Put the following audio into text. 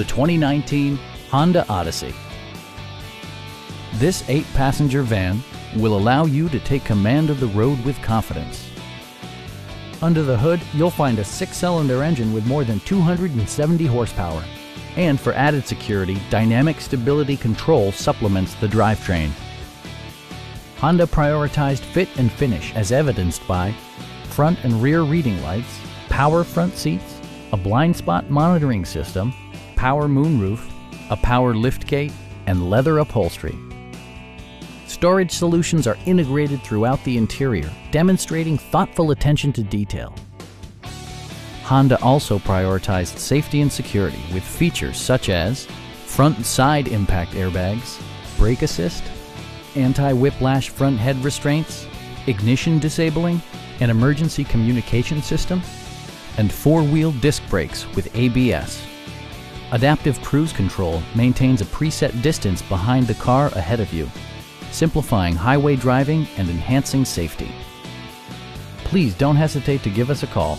the 2019 Honda Odyssey. This eight-passenger van will allow you to take command of the road with confidence. Under the hood, you'll find a six-cylinder engine with more than 270 horsepower. And for added security, Dynamic Stability Control supplements the drivetrain. Honda prioritized fit and finish as evidenced by front and rear reading lights, power front seats, a blind spot monitoring system, power moonroof, a power liftgate, and leather upholstery. Storage solutions are integrated throughout the interior, demonstrating thoughtful attention to detail. Honda also prioritized safety and security with features such as front and side impact airbags, brake assist, anti-whiplash front head restraints, ignition disabling, an emergency communication system, and four-wheel disc brakes with ABS. Adaptive Cruise Control maintains a preset distance behind the car ahead of you, simplifying highway driving and enhancing safety. Please don't hesitate to give us a call